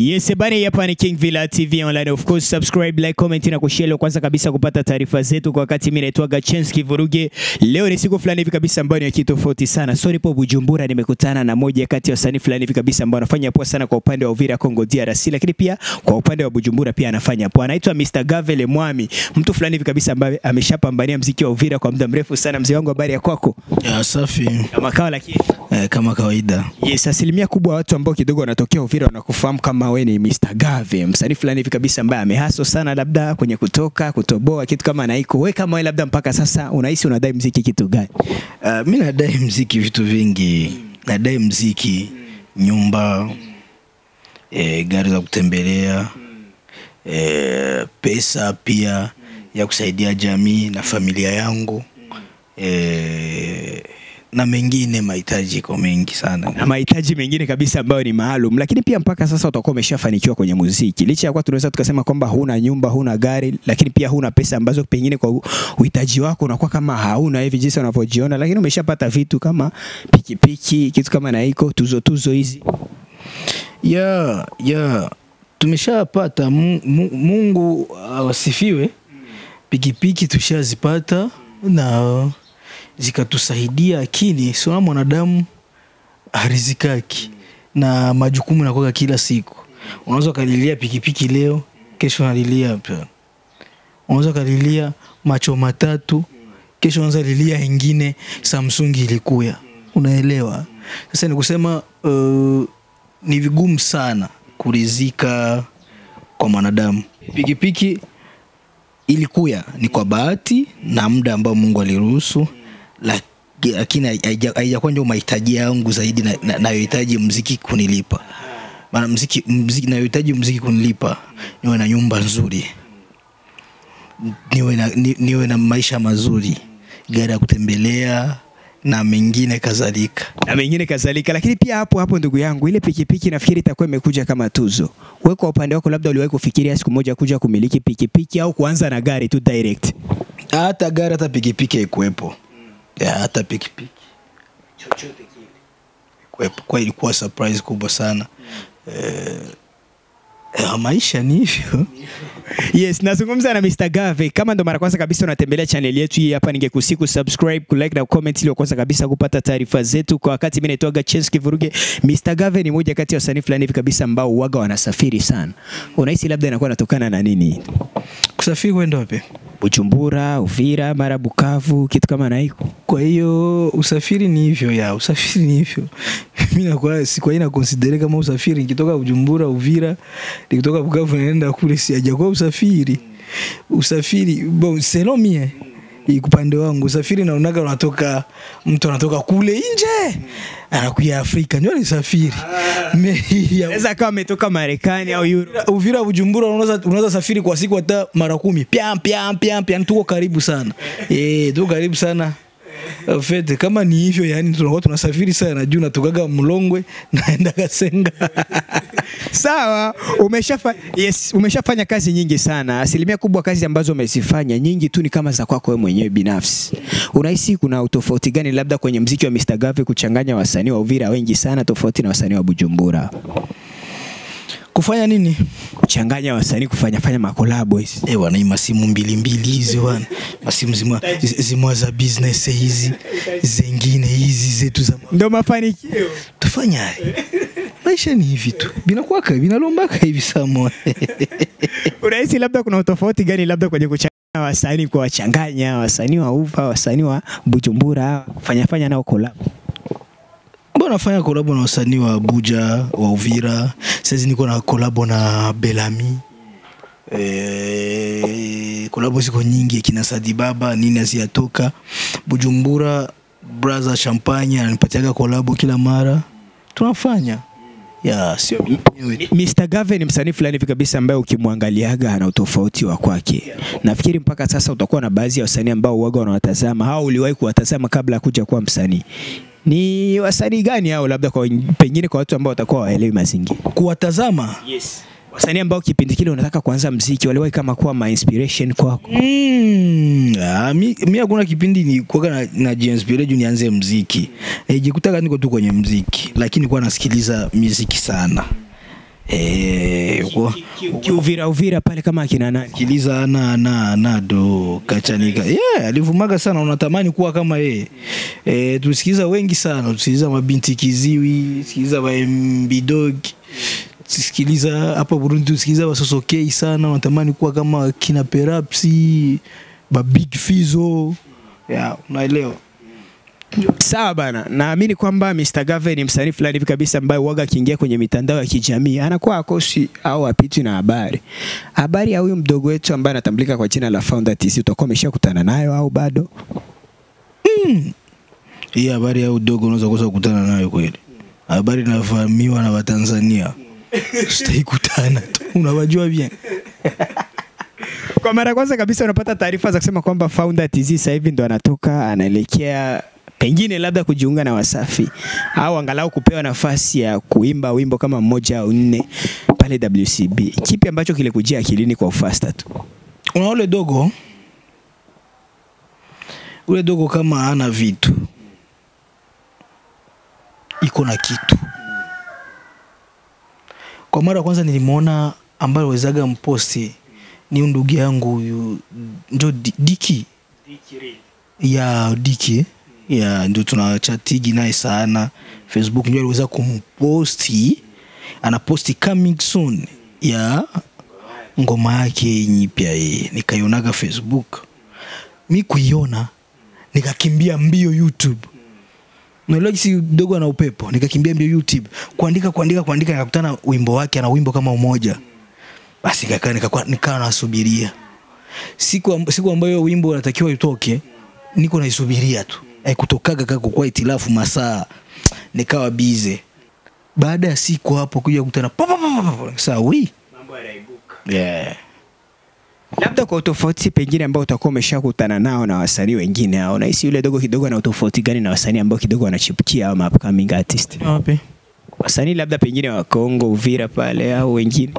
Yes, bani hapa ni King Villa TV online. Of course, subscribe, like, comment na kushare kwanza kabisa kupata taarifa zetu kwa wakati mimi naitwa Gachens Vuruge. Leo ni siku fulani hivi kabisa ambayo ni ya kitofauti sana. So nipo Bujumbura nimekutana na moja kati ya wasanii fulani hivi kabisa ambao anafanya poa sana kwa upande wa Uvira Congo DRC, lakini pia kwa upande wa Bujumbura pia anafanya poa. Anaitwa Mr. Gavele Mwami. Mtu fulani hivi kabisa ambaye ameshapambania mziki wa Uvira kwa muda mrefu sana. Mzee wangu, habari ya kwako? Ya, safi Kama kawa lakini eh, kama kawaida Yes, asilimia kubwa watu ambao kidogo wanatokea Uvira wanakufahamu kama we ni Mr. Gave, msanii fulani hivi kabisa ambaye amehaso sana labda kwenye kutoka kutoboa kitu kama naiko. We kama we labda mpaka sasa unahisi unadai mziki kitu gani? uh, mi nadai mziki vitu vingi nadai mziki nyumba e, gari za kutembelea e, pesa pia ya kusaidia jamii na familia yangu eh, na mengine mahitaji iko mengi sana. Na mahitaji mengine kabisa ambayo ni maalum, lakini pia mpaka sasa utakuwa umeshafanikiwa kwenye muziki, licha ya kuwa tunaweza tukasema kwamba huna nyumba, huna gari, lakini pia huna pesa ambazo pengine kwa uhitaji wako unakuwa kama hauna hivi jinsi unavyojiona, lakini umeshapata vitu kama pikipiki, kitu kama na iko tuzo tuzo hizi. ya ya. Tumeshapata. Mu- Mu- mungu awasifiwe pikipiki tushazipata na zikatusaidia lakini siona mwanadamu harizikaki na majukumu nakoga kila siku. Unaweza ukalilia pikipiki leo kesho nalilia pia unaweza ukalilia macho matatu kesho unaweza lilia ingine samsung ilikuya. Unaelewa? Sasa ni kusema uh, ni vigumu sana kurizika kwa mwanadamu. Pikipiki ilikuya ni kwa bahati na muda ambao mungu aliruhusu lakini haijakuwa ndio mahitaji yangu zaidi nayohitaji na, na mziki kunilipa maana mziki, mziki nayohitaji mziki kunilipa niwe na nyumba nzuri niwe na, ni, niwe na maisha mazuri gari ya kutembelea na mengine kadhalika na mengine kadhalika. Lakini pia hapo hapo, ndugu yangu, ile pikipiki nafikiri itakuwa imekuja kama tuzo. Wewe kwa upande wako, labda uliwahi kufikiria siku moja kuja kumiliki pikipiki au kuanza na gari tu direct? hata gari hata pikipiki haikuwepo Ya, hata pikipiki kile. kwa ilikuwa surprise kubwa sana eh, eh, maisha ni hivyo Yes, nazungumza na Mr. Gave. Kama ndo mara kwanza kabisa unatembelea channel yetu hii hapa, ningekusiku subscribe, kulike na comment ili kwanza kabisa kupata taarifa zetu kwa wakati. Mimi naitwa Gachenski Vuruge. Mr. Gave ni moja kati ya wasanii fulani hivi kabisa ambao uwaga wanasafiri sana. Unahisi labda inakuwa inatokana na nini? kusafiri kwenda wapi Bujumbura, Uvira, mara Bukavu, kitu kama na hiko. kwa hiyo usafiri ni hivyo ya usafiri ni hivyo. Mi nakuwa sikwa ina konsidere kama usafiri. Nikitoka Bujumbura Uvira nikitoka Bukavu naenda kule si hajakuwa usafiri. Usafiri bon selon mie upande wangu. Usafiri naonaga unatoka mtu anatoka kule nje anakuya Afrika. Ndio ni safiri ya- Naweza kama ametoka Marekani au Europe. Uvira Bujumbura unaweza unaweza safiri kwa siku hata mara kumi. Pia pia pia pia tuko karibu sana. Eh tuko karibu sana En fait kama ni hivyo yani tunakuwa tunasafiri sana juu natokaga Mlongwe naenda Kasenga Sawa, umeshafa yes, umeshafanya kazi nyingi sana. Asilimia kubwa kazi ambazo umezifanya nyingi tu ni kama za kwako wewe mwenyewe binafsi. Unahisi kuna utofauti gani labda kwenye mziki wa Mr. Gavi kuchanganya wasanii wa Uvira wengi sana tofauti na wasanii wa Bujumbura? Kufanya nini Kuchanganya wasanii kufanya fanya makolabo hizi. eh wana hii masimu mbili mbili hizi wana masimu zima zima za business hizi zingine hizi zetu za Ndio mafanikio. tufanya maisha ni hivi tu binakuwaka binalombaka hivi samo Unahisi labda kuna utofauti gani labda kwenye kuchanganya wasanii kwa wachanganya wasanii wa ufa wasanii wa Bujumbura, fanya fanya nao collab? Mbona nafanya kolabo na wasanii wa Abuja wa Uvira saizi niko na kolabo na Belami e, kolabo ziko nyingi kina Sadi Baba nini aziyatoka Bujumbura Braza Champagne ananipatiaga kolabo kila mara tunafanya ya sio Mr. Gave ni msanii fulani hivi kabisa ambaye ukimwangaliaga ana utofauti wa kwake. Nafikiri mpaka sasa utakuwa na baadhi ya wasanii ambao uwaga wanawatazama au uliwahi kuwatazama kabla ya kuja kuwa msanii. Ni wasanii gani hao labda kwa pengine kwa watu ambao watakuwa waelewi mazingira? kuwatazama Yes. Wasanii ambao kipindi kile unataka kuanza mziki waliwahi kama kuwa ma inspiration kwako. Mm, ah, mi mi hakuna kipindi ni kuwaka na, na jiinspire juu nianze mziki e, niko tu kwenye mziki lakini kuwa nasikiliza miziki sana Eh, kiuvira uvira pale kama akina nani? Kiliza na na nado kachanika. Yeah, alivumaga sana. Unatamani kuwa kama yeye. Eh, tusikiza wengi sana. Tusikiza mabinti kiziwi sikiliza bambidog Tusikiliza hapa burundi tusikiza wasosokei sana. Unatamani kuwa kama kina perapsi ba Big fizo. Yeah, unaelewa sawa bana naamini kwamba Mr. Gave ni msanii fulani hivi kabisa ambaye waga akiingia kwenye mitandao ya kijamii. Anakuwa akosi au apitwi na habari. Habari ya huyu mdogo wetu ambaye anatambulika kwa jina la Founder TC utakuwa umeshakutana nayo au bado? Mm. hii habari ya udogo unaweza kosa kukutana nayo kweli. Habari inafahamiwa na watanzania. Sitaikutana tu unawajua bien Kwa mara kwanza kabisa unapata taarifa za kusema kwamba Founder TZ sasa hivi ndo anatoka anaelekea pengine labda kujiunga na Wasafi au angalau kupewa nafasi ya kuimba wimbo kama mmoja au nne pale WCB. Kipi ambacho kilikujia akilini kwa ufasta tu? una ule dogo? Ule dogo kama ana vitu. Iko na kitu. Kwa mara ya kwanza nilimwona ambaye wezaga mposti ni ndugu yangu huyu njo Di- diki? Ya diki ya ndio tunachatigi naye sana. Facebook ndio aliweza kumposti. Anaposti coming soon ya ngoma yake nyipya yeye nikaionaga facebook. Mi kuiona nikakimbia mbio youtube. Naelewa kisi dogo ana upepo? Nikakimbia mbio youtube. Kuandika kuandika kuandika nikakutana wimbo wake ana wimbo kama umoja. Basi nikakaa nikakaa nika nasubiria. Siku, siku ambayo wimbo unatakiwa utoke niko naisubiria tu eh, kutokaga kaka kwa itilafu masaa nikawa bize baada ya siku hapo kuja kukutana pa, pa, pa, pa, pa, saa wi yeah. Labda kwa utofauti pengine ambao utakuwa umeshakutana nao na wasanii wengine au nahisi yule dogo kidogo ana utofauti gani na wasanii ambao kidogo wanachipukia au upcoming artist? wapi Wasanii labda pengine wa Kongo, Uvira pale au wengine.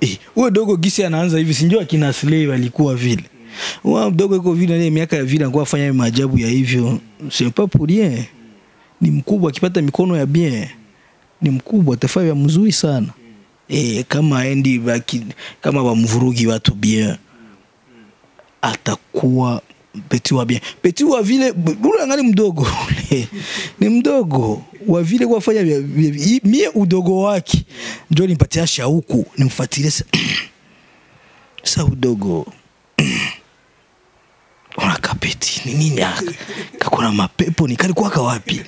Eh, huyo dogo gisi anaanza hivi sinjua akina slay walikuwa vile huyo mdogo iko vile ile miaka ya vile anakuwa afanya maajabu ya hivyo. C'est pas pour rien. Ni mkubwa akipata mikono ya bien ni mkubwa atafanya ya mzuri sana. E, kama aendi kama wamvurugi watu bien atakuwa peti wa bien. Peti wa vile ule angali mdogo? Ni mdogo. Wa vile kwa fanya mie udogo wake. Ndio nimpatia shauku nimfuatilie sa udogo ni nini aka kakona mapepo ni kalikuwaka wapi?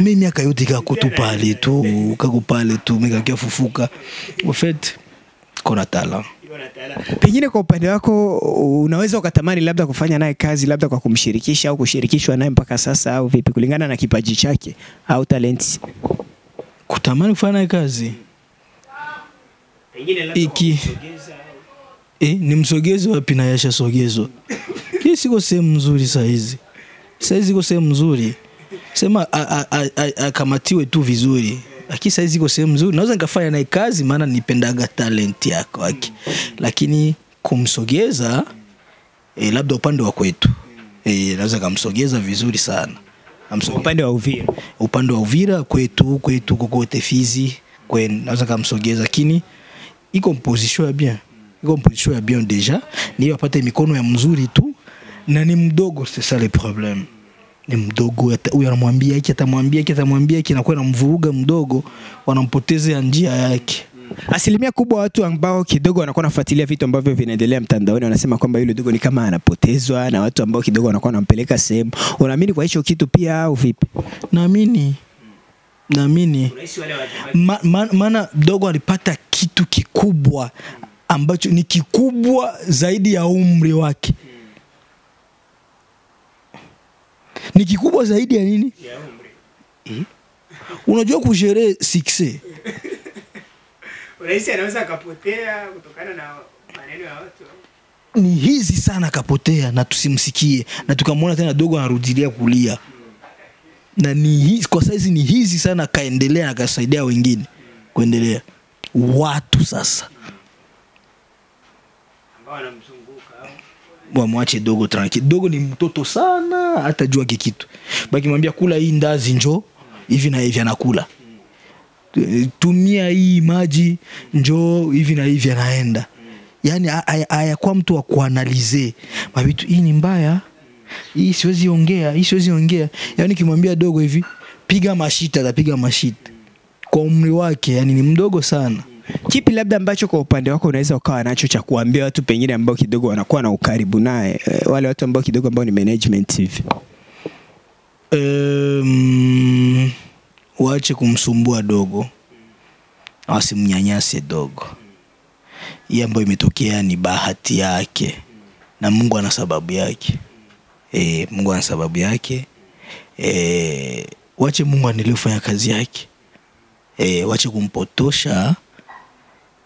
Mi miaka yote kako tu pale tu kako pale tu mikakia fufuka. Ofet kona tala. Pengine kwa upande wako unaweza ukatamani labda kufanya naye kazi labda kwa kumshirikisha au kushirikishwa naye mpaka sasa au vipi kulingana na kipaji chake au talenti? kutamani kufanya naye kazi? Iki. e, ni msogezo wapi na yasha sogezwa siko sehemu nzuri sahizi sahizi iko sehemu nzuri sema akamatiwe tu vizuri. Lakini sahizi iko sehemu nzuri naweza nikafanya naye kazi maana nipendaga talent yako aki. Lakini kumsogeza e, labda upande wa kwetu. E, naweza kamsogeza vizuri sana. Amsogeza. Upande wa Uvira. upande wa Uvira kwetu kwetu kokote Fizi kwen naweza kamsogeza, lakini iko position ya bien, iko position ya bien deja, ni apate mikono ya mzuri tu, na ni mdogo, Sasa le problem Ni mdogo, huyu anamwambia hiki, atamwambia hiki, atamwambia hiki, nakuwa namvuruga mdogo, wanampotezea njia yake. Asilimia kubwa watu ambao kidogo wanakuwa wanafuatilia vitu ambavyo vinaendelea mtandaoni wanasema kwamba yule dogo ni kama anapotezwa na watu ambao kidogo wanakuwa wanampeleka sehemu. Unaamini kwa hicho kitu pia au vipi? Naamini, naamini Ma- ma- dogo alipata kitu kikubwa ambacho ni kikubwa zaidi ya umri wake ni kikubwa zaidi ya nini? Eh? unajua kushere sikse Unahisi anaweza akapotea kutokana na maneno ya watu. ni hizi sana akapotea na tusimsikie na tukamwona tena dogo anarudilia kulia. Na ni hizi, kwa saizi ni hizi sana akaendelea na akasaidia wengine kuendelea. Watu sasa wamwache dogo tranquille. Dogo ni mtoto sana, hata jua kikitu. Bakimwambia kula hii ndazi njo hivi na hivi anakula. tumia hii maji njoo. Hivi na hivi anaenda. Yaani hayakuwa mtu wa kuanalize. Mavitu hii ni mbaya. Hii siwezi ongea hii siwezi ongea. Yaani kimwambia dogo hivi piga mashita atapiga mashita. Kwa umri wake yani ni mdogo sana kipi labda ambacho kwa upande wako unaweza ukawa nacho cha kuambia watu pengine ambao kidogo wanakuwa na ukaribu naye eh, wale watu ambao kidogo ambao ni management hivi? Um, waache kumsumbua dogo wasimnyanyase dogo. Hii ambayo imetokea ni bahati yake na mungu ana sababu yake. E, mungu ana sababu yake. E, wache mungu aendelee kufanya kazi yake. E, wache kumpotosha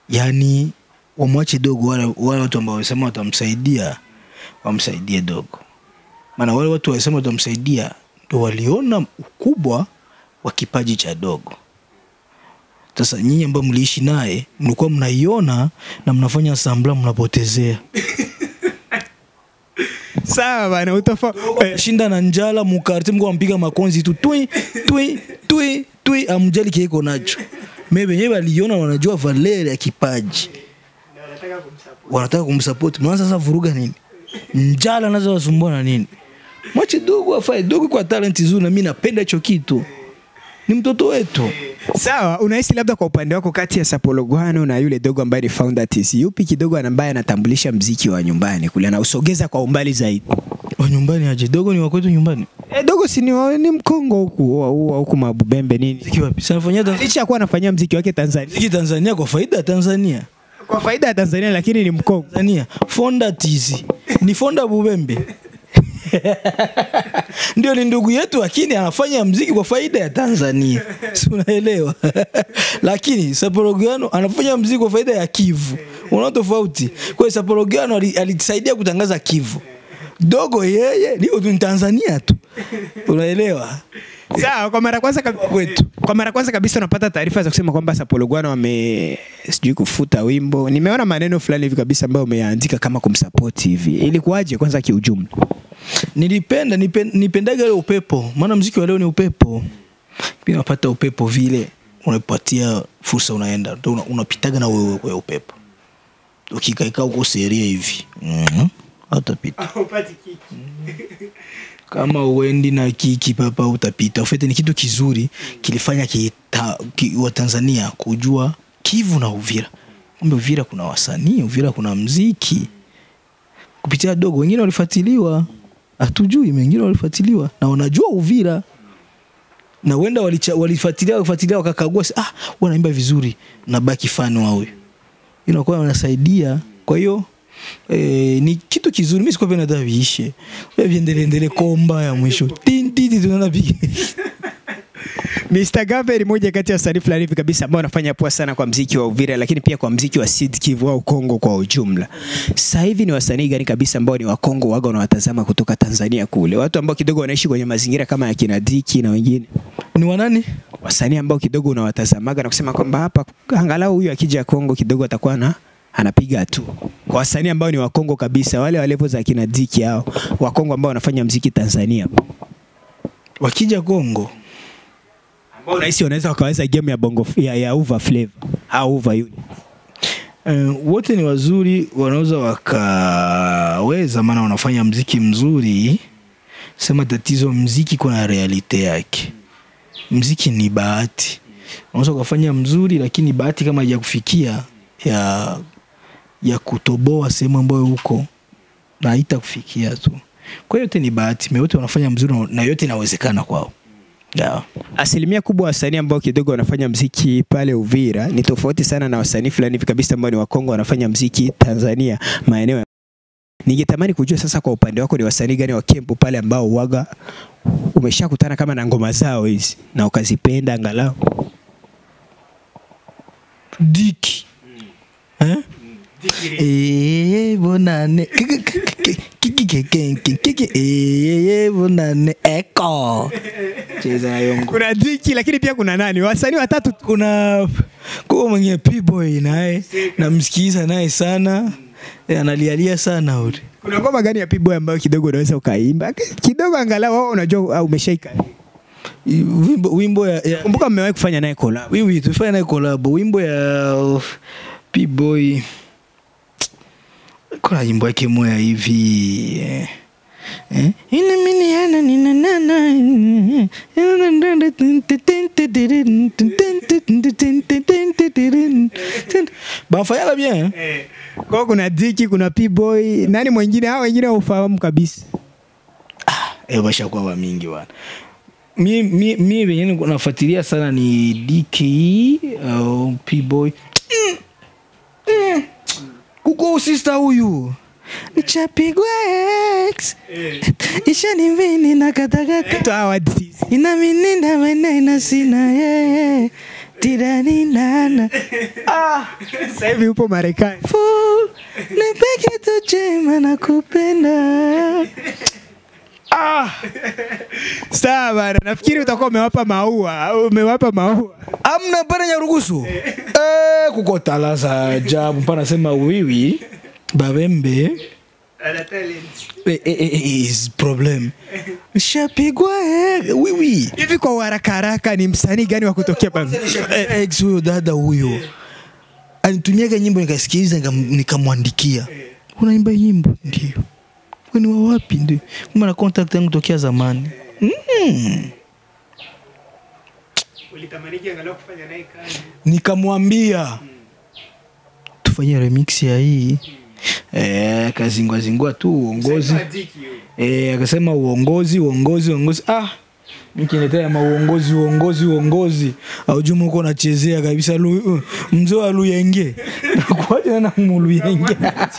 yani wamwache dogo wale, wale watu ambao wamesema watamsaidia wamsaidie dogo. Maana wale watu walisema watamsaidia ndo waliona ukubwa wa kipaji cha dogo. Sasa nyinyi ambao mliishi naye mlikuwa mnaiona na mnafanya sambla mnapotezea. Sawa bana utafa shinda na njala mukarte mko mpiga makonzi tu twi twi twi twi amjali kieko nacho me wenyewe waliona wanajua valeri ya kipaji. Wanataka kumsapoti mnaanza sasa vuruga nini? Njala nazo wasumbua na nini? Mwache dogo afae dogo kwa talenti nzuri na mi napenda hicho kitu. Ni mtoto wetu. Sawa unahisi labda kwa upande wako kati ya sapologwano na yule dogo ambaye ni founder TC yupi kidogo ambaye anatambulisha mziki wa nyumbani kule anausogeza kwa umbali zaidi? Wa nyumbani aje? Dogo ni wakwetu nyumbani e, dogo si ni, ni mkongo huku huku mabubembe nini? Mziki wapi? Sanafanyia Tanz- licha ya kuwa anafanyia mziki wake Tanzania. Mziki tanzania kwa faida ya tanzania. Kwa faida ya Tanzania lakini ni mkongo. Tanzania. Fonda tizi. Ni fonda bubembe. Ndio ni ndugu yetu lakini anafanya mziki kwa faida ya tanzania. Si unaelewa? Lakini saporogiano anafanya mziki kwa faida ya kivu. Una tofauti? Kwa hiyo saporogiano ali- alisaidia kutangaza kivu dogo yeye ni tanzania tu. Unaelewa? Sawa kwa mara kwanza kabisa kwetu. kwa mara kwanza kabisa unapata taarifa za kusema kwamba Sapologwana wame sijui kufuta wimbo. Nimeona maneno fulani hivi kabisa ambayo umeandika kama kumsupport hivi. Ilikuwaje kwanza kiujumla? nilipenda nipen, nipendaga ile upepo. Maana mziki wa leo ni upepo. Pia unapata upepo vile unapatia fursa unaenda unapitaga una- na wewe upepo. Ukikaikaa uko seria hivi. Mm utapita kama uendi na kiki papa utapita. Ufete ni kitu kizuri kilifanya ki, wa tanzania kujua kivu na uvira. Kumbe uvira kuna wasanii uvira kuna mziki. Kupitia dogo wengine walifuatiliwa. Hatujui wengine walifuatiliwa. Na wanajua uvira. Na wenda walifuatilia walifuatilia wakakagua ah wanaimba vizuri. Nabaki fan wa huyu. Inakuwa wanasaidia kwa hiyo Eh, ni kitu kizuri. Mi sikopenda hata viishe viendelee endelee komba ya mwisho. Tintiti tunanapiga Mr. Gave ni moja kati ya wasanii fulani hivi kabisa ambao wanafanya poa sana kwa mziki wa Uvira, lakini pia kwa mziki wa Sud Kivu au Kongo kwa ujumla. Sasa hivi ni wasanii gani kabisa ambao ni wa Kongo waga wanawatazama kutoka Tanzania kule, watu ambao kidogo wanaishi kwenye mazingira kama ya kina Diki na wengine, ni wanani wasanii ambao kidogo unawatazamaga na kusema kwamba hapa angalau huyu akija Kongo kidogo atakuwa na anapiga tu. Kwa wasanii ambao ni wakongo kabisa, wale wa level za kina Diki hao, wakongo ambao wanafanya mziki Tanzania, wakija kongo. Ambao unahisi wanaweza wakaweza game ya bongo ya, ya Uva Flavor. Au Uva Unit. Uh, wote ni wazuri wanaweza wakaweza maana wanafanya mziki mzuri. Sema tatizo mziki kuna realite yake. Mziki ni bahati. Unaweza ukafanya mzuri lakini bahati kama haijakufikia ya ya kutoboa sehemu ambayo huko na haitakufikia tu kwa hiyo yote ni bahati wote wanafanya mzuri na yote inawezekana kwao yeah. Asilimia kubwa wasanii ambao kidogo wanafanya mziki pale Uvira ni tofauti sana na wasanii fulani hivi kabisa ambao ni Wakongo wanafanya mziki Tanzania maeneo ya Ningetamani kujua sasa kwa upande wako ni wasanii gani wa Kempu pale ambao waga umeshakutana kama na ngoma zao hizi na ukazipenda angalau. diki Hmm. Eh, eh, eko cheza yongo Kuna Diki lakini pia kuna nani? Wasanii watatu tu. kuna kuwa mwenye p-boy naye namsikiliza naye sana Eh, analialia sana ule Kuna ngoma gani ya P-Boy ambayo kidogo unaweza ukaimba? Kidogo angalau wewe unajua umeshaika. Wimbo, wimbo ya, ya Kumbuka mmewahi kufanya naye collab. tulifanya naye collab, wimbo ya P-Boy kuna nyimbo yake moya hivi eh. Eh? Bafanyaka bien eh? Kwa kuna Diki, kuna P-Boy, nani mwingine? Hao wengine haufahamu kabisa. Eh, bashakuwa wamingi bwana mi mi mi nafuatilia sana ni Diki au P-Boy Mm. Mm. Kuko usista huyu nichapigwa X ishanimini na katakata Ito Howard Sis. inamininda wenaina sina yeye tiraninana ah. Sasa hivi upo Marekani. nipeke tu chema na kupenda ah. Sawa bana, nafikiri utakuwa umewapa maua, umewapa maua. amna pana nyarugusu. Eh, kuko tala za ajabu mpana sema wiwi babembe. Eh, eh, eh, is problem. Shapigwa eh, wiwi Hivi kwa haraka haraka ni msanii gani wa kutokea Eh, ex huyo dada huyo. Anitumiaga nyimbo nikasikiliza nikam- nikamwandikia. Unaimba nyimbo? Ndio "Wewe ni wa wapi ndio? Kumbe na contact yangu tokea zamani? Mm. nikamwambia tufanye remix ya hii. Eh, akazingua zingua tu uongozi. Eh, akasema uongozi uongozi uongozi. Ah mikinetea mauongozi uongozi uongozi uongozi. Aujuma uko nachezea kabisa. Lu, mzee wa luyenge. Nakuaja na muluyenge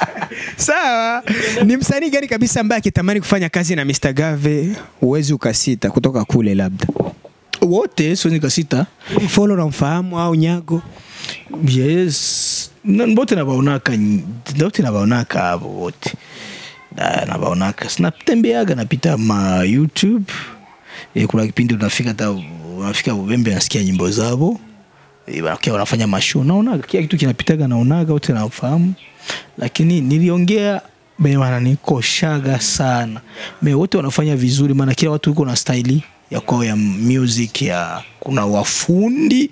Sawa, ni msanii gani kabisa ambaye akitamani kufanya kazi na Mr. Gave? Huwezi ukasita kutoka kule labda? wote siwezi kasita folo Follow unamfahamu au Nyago? yes. Na- bote nabaonaka bote nabaonaka avo wote. Na- nabaonaka sinatembeaga napita ma youtube e, kuna kipindi unafika hata unafika Bubembe nasikia nyimbo zavo e, wanakia wanafanya mashow naonaga kila kitu kinapitaga naonaga wote nafahamu. Lakini niliongea be wananikoshaga sana. Me wote wanafanya vizuri maana kila watu iko na staili ya kwao ya music ya kuna wafundi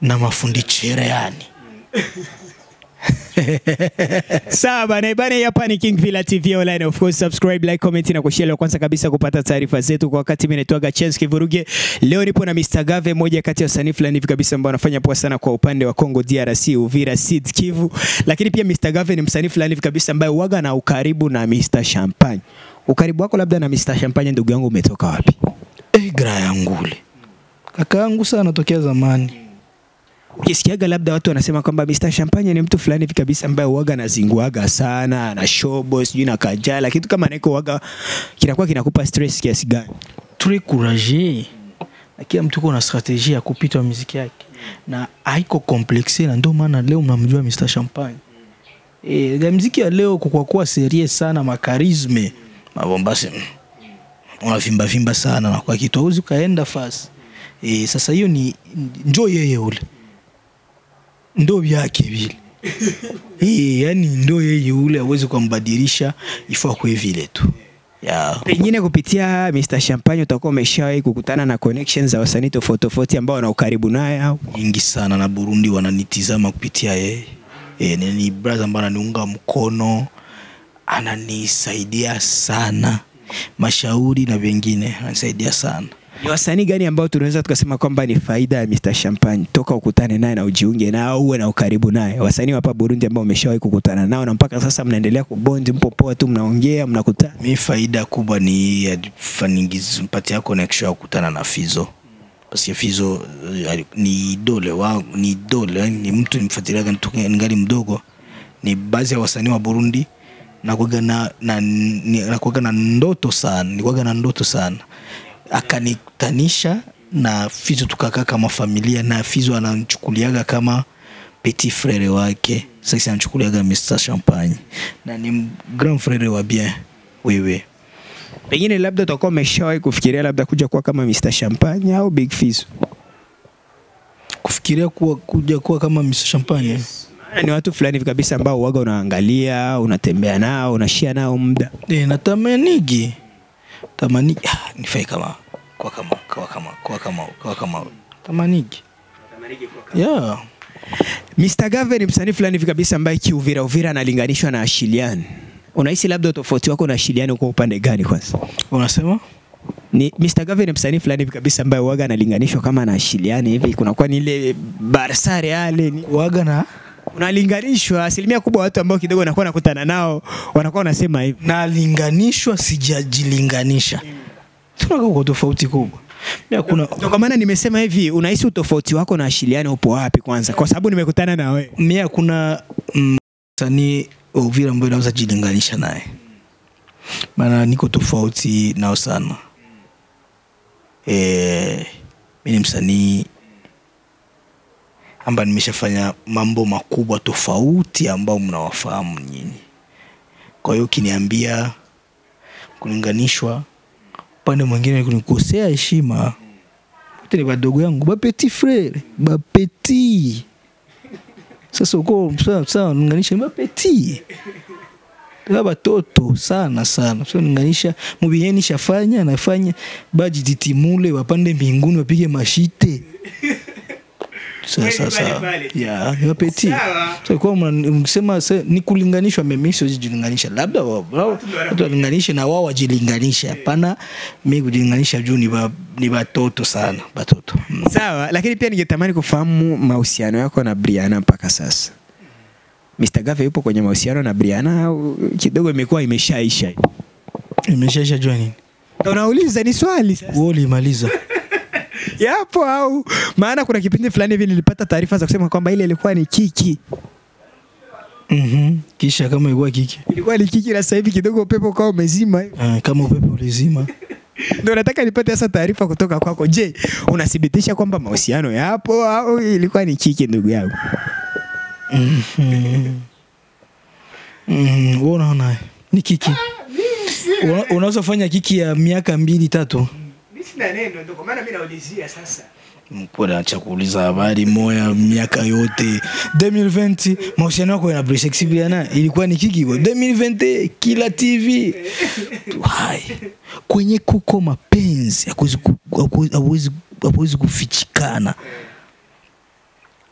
na mafundi cherehani Sawa bana, bana hapa ni King Villa TV online. Of course, subscribe, like, comment na kushare kwanza kabisa kupata taarifa zetu kwa wakati. Mimi naitwa Chance Kivuruge. Leo nipo na Mr. Gave, moja kati ya wasanii fulani hivi kabisa ambao wanafanya poa sana kwa upande wa Congo DRC, Uvira, Sud Kivu. Lakini pia Mr. Gave ni msanii fulani hivi kabisa ambaye waga na ukaribu na Mr. Champagne. Ukaribu wako labda na Mr. Champagne, ndugu yangu, umetoka wapi? eh, gra yangu ule kaka yangu sana tokea zamani Ukisikiaga labda watu wanasema kwamba Mr. Champagne ni mtu fulani hivi kabisa ambaye uwaga anazinguaga sana na shobo sijui na kajala kitu kama niko waga kinakuwa kinakupa stress kiasi gani? très courage na kila mtu kuna na strategie ya kupita muziki yake na haiko komplexe na ndio maana leo mnamjua Mr Champagne e, ya muziki ya leo kwa kuwa serie sana makarisme mabombasi unavimba vimba sana na kwa kitu hauzi ukaenda fasi e, sasa hiyo ni njoo yeye ule ndo vyake vile hii yani ndo yeye ule awezi kumbadilisha ifo kwe vile tu yeah. Pengine kupitia Mr. Champagne utakuwa umeshawahi kukutana na connections za wasanii tofauti tofauti ambao wana ukaribu naye au nyingi sana na Burundi wananitizama kupitia yeye. E, ni, ni brother ambaye ananiunga mkono, ananisaidia sana mashauri na vingine, ananisaidia sana. Ni wasanii gani ambao tunaweza tukasema kwamba ni faida ya Mr. Champagne toka ukutane naye na ujiunge na uwe na ukaribu naye? Wasanii wa hapa Burundi ambao umeshawahi kukutana nao na mpaka sasa mnaendelea kubondi, mpo poa tu, mnaongea, mnakutana. Mi faida kubwa ni ya mpatia connection ya kukutana na Fizo paske Fizo eh, ni dole wangu, ni dole ni mtu nimfuatiliaga ningali mdogo. Ni baadhi ya wasanii wa Burundi nakuwaga na, na, ni- na ndoto sana, nikuwaga na ndoto sana, akanikutanisha na Fizo tukakaa kama familia, na Fizo ananchukuliaga kama petit frere wake, sasa anachukuliaga Mr Champagne na ni grand frere wa bien wewe Pengine labda utakuwa umeshawahi kufikiria labda kuja kuwa kama Mr. Champagne au Big Fizo? kufikiria kuwa kuja kuwa kama Mr Champagne yes. ni watu fulani kabisa ambao uwaga unaangalia, unatembea nao, unashia nao muda. e, natamanigi tamani ah, nifai kama kwa kama kwa kama kwa kama kwa kama tamaniki yeah Mr. Gave ni msanii fulani hivi kabisa ambaye kiuvira uvira analinganishwa na Ashilian. Unahisi labda tofauti wako na Ashilian uko upande gani kwanza? unasema Ni Mr. Gave ni msanii fulani hivi kabisa ambaye waga analinganishwa kama na Ashilian hivi kunakuwa ni ile Barca Real ni waga na unalinganishwa asilimia kubwa watu ambao kidogo wanakuwa nakutana nao wanakuwa wanasema hivi. nalinganishwa sijajilinganisha tunakuwa kwa tofauti kubwa Mimi no, kwa maana nimesema hivi, unahisi utofauti wako na ashiliano upo wapi kwanza? Kwa sababu nimekutana na wewe. mi hakuna mm, msanii mm, Uvira ambaye naweza jilinganisha naye, maana niko tofauti nao sana. E, mimi ni msanii ambaye nimeshafanya mambo makubwa tofauti ambao mnawafahamu nyinyi. Kwa hiyo ukiniambia kulinganishwa upande mwingine kunikosea heshima, wote ni wadogo yangu, bapeti frere, bapeti sasa uko sana mapeti Tuna batoto sana sana, so ninganisha mubiyeni shafanya nafanya. Baji titimule wapande mbinguni wapige mashite sasa sasa ni kwa mkisema ni kulinganishwa, mimi siwezi jilinganisha, labda watu walinganishe na wao wajilinganisha. Hapana, mi kujilinganisha juu ni ba, ni batoto sana watoto mm. Sawa, lakini pia ningetamani kufahamu mahusiano yako na Briana mpaka sasa. Mr. Gave yupo kwenye mahusiano na Briana au kidogo imekuwa imeshaisha? Imeshaisha jua nini? Unauliza ni swali sasa. Wewe ulimaliza Yapo au maana kuna kipindi fulani hivi nilipata taarifa za kusema kwamba ile ilikuwa ni kiki. Mm-hmm. Kisha kama ilikuwa kiki Ilikuwa ni kiki na sasa hivi kidogo upepo kwa umezima. uh, kama upepo ulizima Ndio nataka nipate sasa taarifa kutoka kwako. Je, unathibitisha kwamba mahusiano yapo au ilikuwa ni kiki ndugu yangu? Mhm. Mhm. Wewe unaona ni kiki Una- unaweza fanya kiki ya miaka mbili tatu Mimi sina neno ndio maana mimi naulizia sasa. Mpora acha kuuliza habari moya miaka yote 2020 mahusiano yako na Brisex Briana ilikuwa ni kiki kwa 2020 kila TV hai. Kwenye kuko mapenzi hakuwezi hakuwezi kufichikana.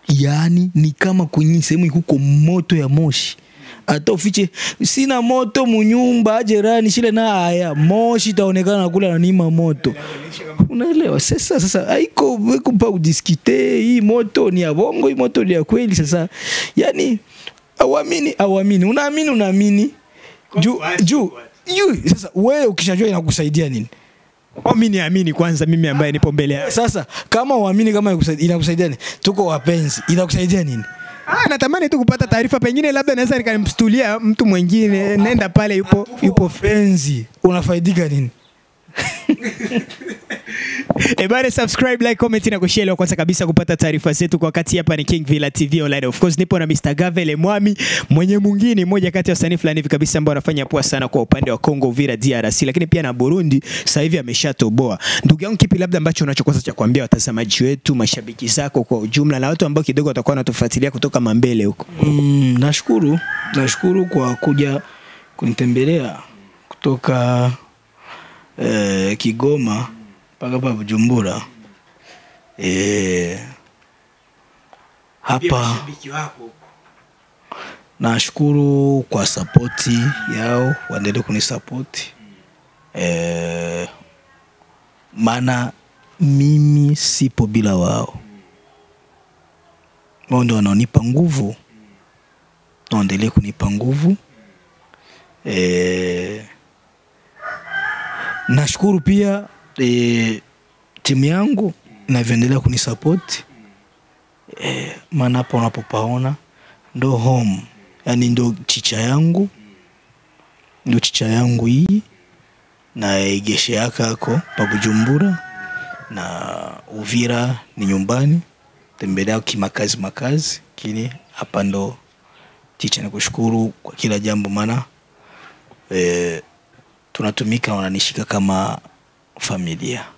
Yaani ni kama kwenye sehemu ikuko moto ya moshi hata ufiche. Sina moto munyumba jirani shile na haya. Moshi itaonekana kula nanima moto. Unaelewa? Sasa sasa haiko haiko pa kudiskite hii moto ni ya bongo hii moto ni ya kweli. Sasa yani awamini awamini unaamini unaamini. Juu juu. juu sasa wewe ukishajua inakusaidia nini? Amini mimi niamini kwanza mimi ambaye nipo mbele yako. sasa kama uamini kama inakusaidia nini? Tuko wapenzi. Inakusaidia nini Ah, natamani tu kupata taarifa, pengine labda naweza nikamstulia mtu mwingine, nenda pale, yupo yupo fenzi. unafaidika nini E bana, subscribe, like, comment na kushare ili kwanza kabisa kupata taarifa zetu kwa wakati. Hapa ni King Villa TV Online. Of course nipo na Mr. Gavele Mwami mwenye mwingine mmoja kati ya wasanii fulani hivi kabisa ambao anafanya poa sana kwa upande wa Congo Vira DRC, lakini pia na Burundi sasa hivi ameshatoboa. Ndugu yangu, kipi labda ambacho unachokosa cha kuambia watazamaji wetu, mashabiki zako kwa ujumla na watu ambao kidogo watakuwa wanatufuatilia kutoka mambele huko? Mm, nashukuru nashukuru kwa kuja kunitembelea kutoka eh, Kigoma mpaka hapa Bujumbura. Eh, hapa nashukuru kwa sapoti yao, waendelee kunisapoti eh, maana mimi sipo bila wao, wao ndio wanaonipa nguvu. Waendelee kunipa nguvu. E, nashukuru pia e, timu yangu inavyoendelea kunisapoti e, maana hapa unapopaona ndo home. Yani ndo chicha yangu ndo chicha yangu hii na igeshe yaka ako pabujumbura na Uvira ni nyumbani tembelea kimakazi makazi kini hapa ndo ticha nikushukuru kwa kila jambo maana e, tunatumika wananishika kama familia